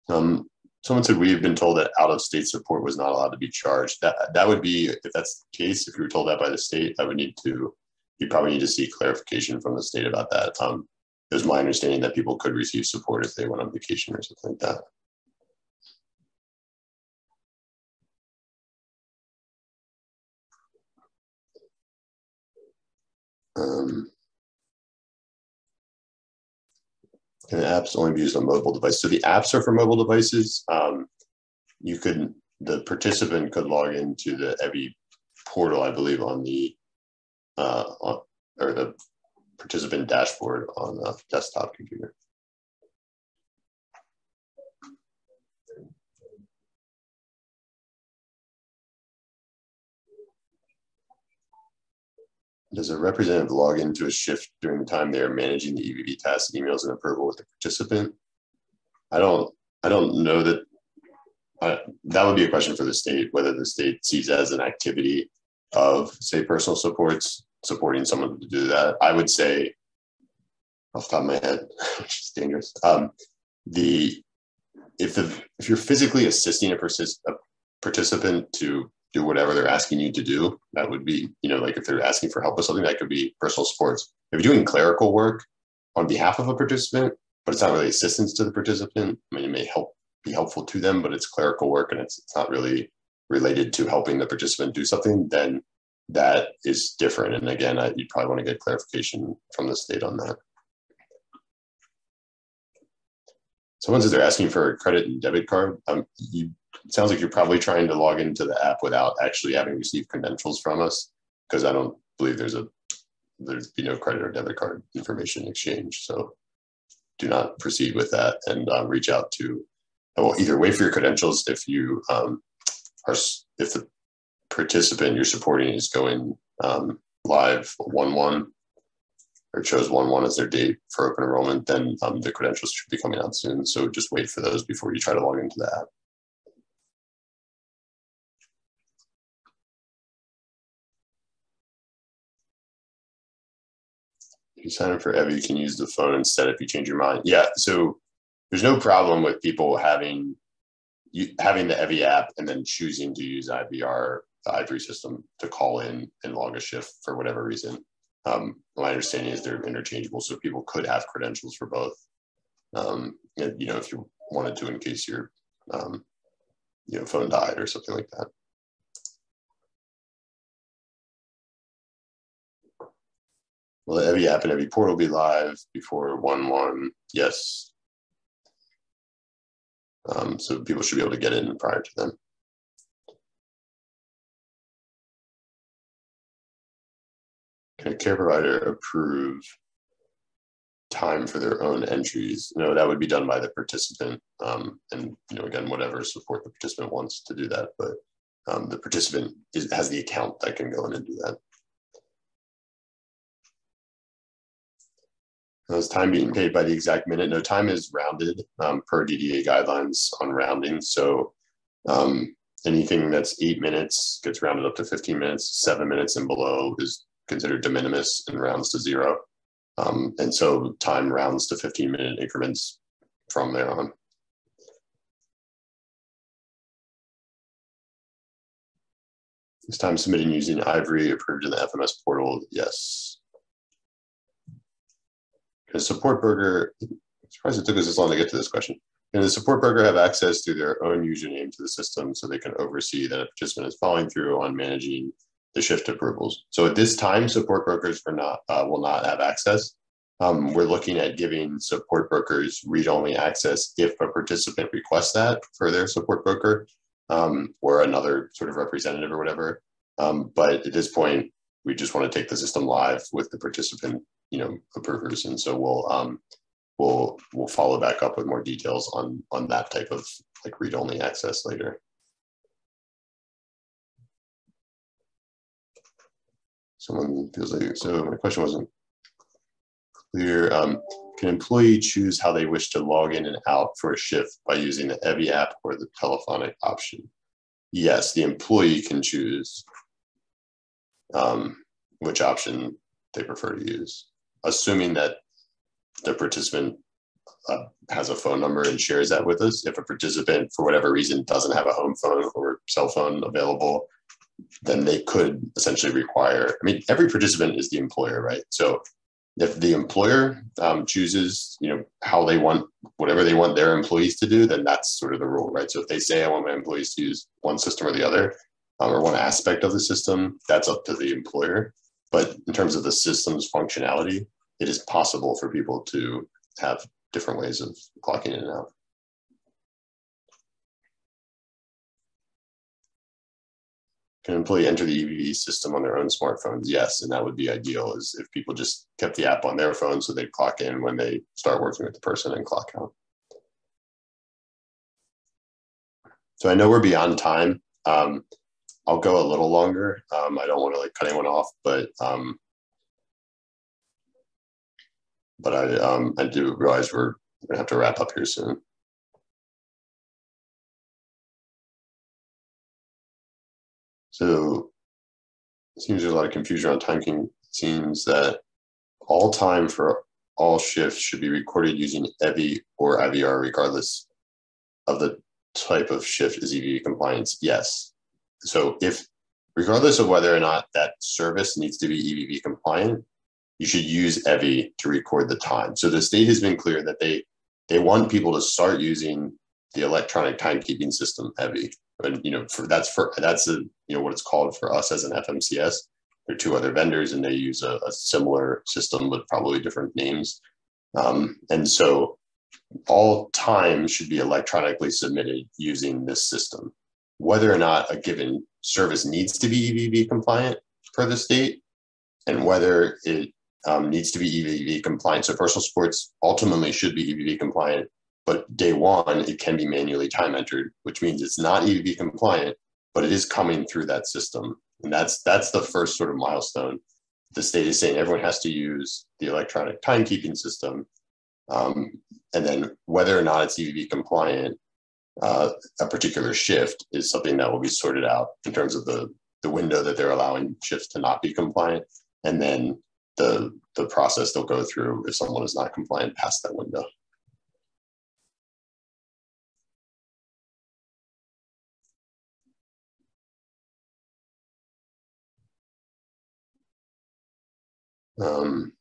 Um, someone said we've been told that out-of-state support was not allowed to be charged. That that would be if that's the case. If you were told that by the state, I would need to. You probably need to see clarification from the state about that. Um, it was my understanding that people could receive support if they went on vacation or something like that. Um, and apps only be used on mobile device. So the apps are for mobile devices. Um, you could, the participant could log into the Evvie portal, I believe, on the, uh, on, or the participant dashboard on a desktop computer. Does a representative log into a shift during the time they are managing the EVV task emails and approval with the participant? I don't, I don't know that, uh, that would be a question for the state, whether the state sees as an activity of say personal supports, supporting someone to do that. I would say off the top of my head, which is dangerous. Um, the, if the, if you're physically assisting a, persist, a participant to do whatever they're asking you to do. That would be, you know, like if they're asking for help with something, that could be personal sports. If you're doing clerical work on behalf of a participant, but it's not really assistance to the participant, I mean, it may help be helpful to them, but it's clerical work and it's, it's not really related to helping the participant do something, then that is different. And again, I, you probably want to get clarification from the state on that. Someone says they're asking for a credit and debit card. Um, you, it sounds like you're probably trying to log into the app without actually having received credentials from us, because I don't believe there's a there'd be no credit or debit card information exchange. So do not proceed with that and um, reach out to, well, either wait for your credentials if you um, are, if the participant you're supporting is going um, live 1 1 or chose 1 1 as their date for open enrollment, then um, the credentials should be coming out soon. So just wait for those before you try to log into the app. You sign up for Evvie, you can use the phone instead if you change your mind. Yeah, so there's no problem with people having you having the Evvie app and then choosing to use IVR, the Ivory system, to call in and log a shift for whatever reason. Um, my understanding is they're interchangeable, so people could have credentials for both. Um, you know, if you wanted to, in case your um, you know phone died or something like that. Will Evvie app and Evvie portal be live before 1 1? Yes. Um, so people should be able to get in prior to them. Can a care provider approve time for their own entries? No, that would be done by the participant. Um, and, you know, again, whatever support the participant wants to do that. But um, the participant is, has the account that can go in and do that. Is time being paid by the exact minute? No, time is rounded um, per DDA guidelines on rounding. So um, anything that's eight minutes gets rounded up to 15 minutes, seven minutes and below is considered de minimis and rounds to zero. Um, and so time rounds to 15 minute increments from there on. Is time submitting using Ivory approved in the FMS portal, yes. Can support broker, I'm surprised it took us this long to get to this question. Can the support broker have access to their own username to the system so they can oversee that a participant is following through on managing the shift approvals? So at this time, support brokers not, uh, will not have access. Um, we're looking at giving support brokers read-only access if a participant requests that for their support broker um, or another sort of representative or whatever. Um, but at this point, we just want to take the system live with the participant you know approvers, and so we'll um, we'll we'll follow back up with more details on on that type of like read only access later. Someone feels like so. My question wasn't clear. Um, can employee choose how they wish to log in and out for a shift by using the Evvie app or the telephonic option? Yes, the employee can choose um, which option they prefer to use assuming that the participant uh, has a phone number and shares that with us. If a participant, for whatever reason, doesn't have a home phone or cell phone available, then they could essentially require. I mean, every participant is the employer, right? So if the employer um, chooses, you know, how they want whatever they want their employees to do, then that's sort of the rule, right? So if they say I want my employees to use one system or the other, um, or one aspect of the system, that's up to the employer. But in terms of the system's functionality, it is possible for people to have different ways of clocking in and out. Can an employee enter the EVV system on their own smartphones? Yes, and that would be ideal is if people just kept the app on their phone so they'd clock in when they start working with the person and clock out. So I know we're beyond time. Um, I'll go a little longer. Um, I don't want to like cut anyone off, but um, but I um, I do realize we're gonna have to wrap up here soon. So it seems there's a lot of confusion on timing. It seems that all time for all shifts should be recorded using Evvie or IVR regardless of the type of shift is EVV compliance. Yes, so if regardless of whether or not that service needs to be EVV compliant, you should use Evvie to record the time. So the state has been clear that they they want people to start using the electronic timekeeping system Evvie. And you know, for that's for that's a you know what it's called for us as an FMCS. there are two other vendors and they use a, a similar system with probably different names. Um, and so all time should be electronically submitted using this system. Whether or not a given service needs to be EVV compliant per the state and whether it um, needs to be EVV compliant. So personal supports ultimately should be EVV compliant, but day one, it can be manually time entered, which means it's not EVV compliant, but it is coming through that system. And that's that's the first sort of milestone. The state is saying everyone has to use the electronic timekeeping system. Um, and then whether or not it's EVV compliant, uh, a particular shift is something that will be sorted out in terms of the, the window that they're allowing shifts to not be compliant. And then the, the process they'll go through if someone is not compliant past that window. Um,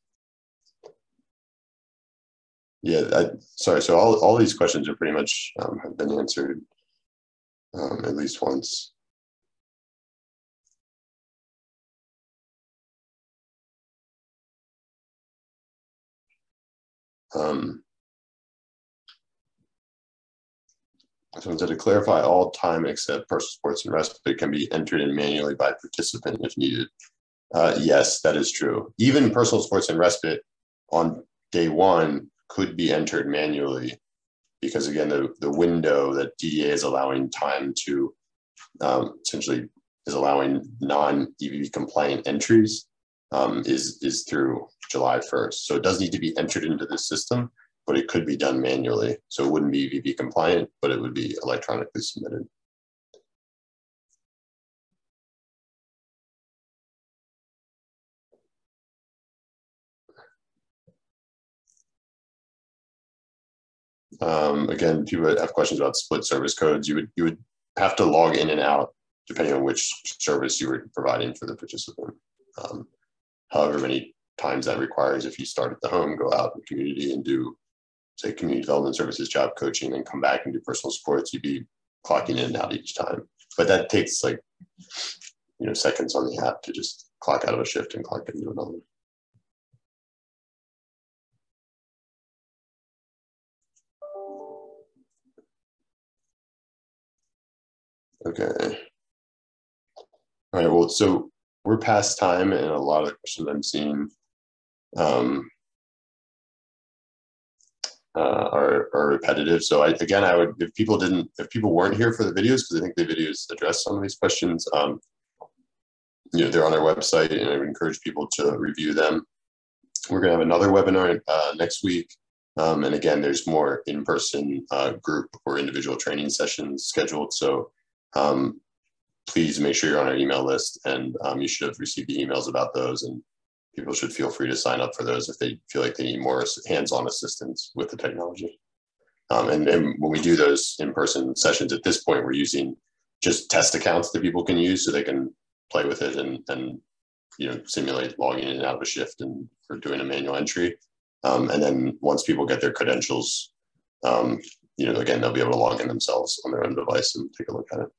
yeah, I, sorry. So all, all these questions are pretty much um, have been answered um, at least once. Um, said to clarify all time except personal supports and respite can be entered in manually by participant if needed. Uh, yes, that is true. Even personal supports and respite on day one could be entered manually because again, the, the window that DDA is allowing time to um, essentially is allowing non-EVV compliant entries um, is, is through July 1st. So it does need to be entered into the system, but it could be done manually. So it wouldn't be EVV compliant, but it would be electronically submitted. Um, again, people have questions about split service codes. You would you would have to log in and out depending on which service you were providing for the participant. Um, however many times that requires, if you start at the home, go out in the community and do, say, community development services, job coaching, and come back and do personal supports, you'd be clocking in and out each time. But that takes like, you know, seconds on the app to just clock out of a shift and clock into another. Okay. All right, well, so we're past time and a lot of the questions I'm seeing um, uh, are, are repetitive. So I, again, I would, if people didn't, if people weren't here for the videos, because I think the videos address some of these questions, um, you know, they're on our website and I would encourage people to review them. We're gonna have another webinar uh, next week. Um, and again, there's more in-person uh, group or individual training sessions scheduled. So um, please make sure you're on our email list and um, you should have received the emails about those and people should feel free to sign up for those if they feel like they need more hands-on assistance with the technology. Um, and, and, when we do those in-person sessions at this point, we're using just test accounts that people can use so they can play with it and, and you know simulate logging in and out of a shift and for doing a manual entry. Um, and then once people get their credentials, um, you know, again, they'll be able to log in themselves on their own device and take a look at it.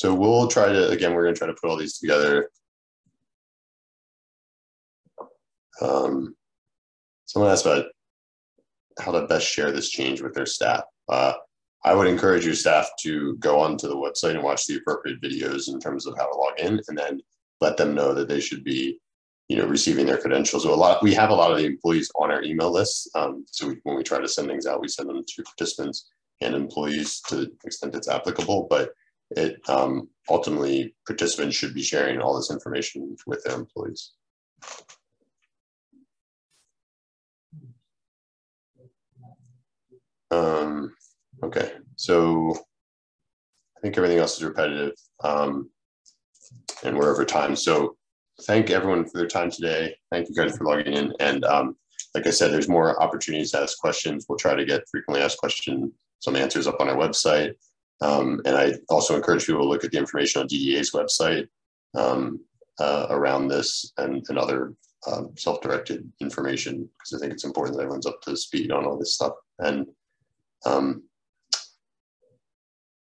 So we'll try to, again, we're going to try to put all these together. Um, someone asked about how to best share this change with their staff. Uh, I would encourage your staff to go onto the website and watch the appropriate videos in terms of how to log in and then let them know that they should be you know receiving their credentials so a lot we have a lot of the employees on our email list um, so we, when we try to send things out we send them to participants and employees to the extent it's applicable but it um, ultimately participants should be sharing all this information with their employees. Um, okay, so I think everything else is repetitive um, and we're over time. So thank everyone for their time today. Thank you guys for logging in. And um, like I said, there's more opportunities to ask questions. We'll try to get frequently asked questions, some answers up on our website. Um, and I also encourage people to look at the information on DDA's website um, uh, around this and, and other um, self-directed information because I think it's important that everyone's up to speed on all this stuff. And um,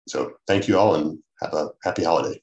So thank you all and have a happy holiday.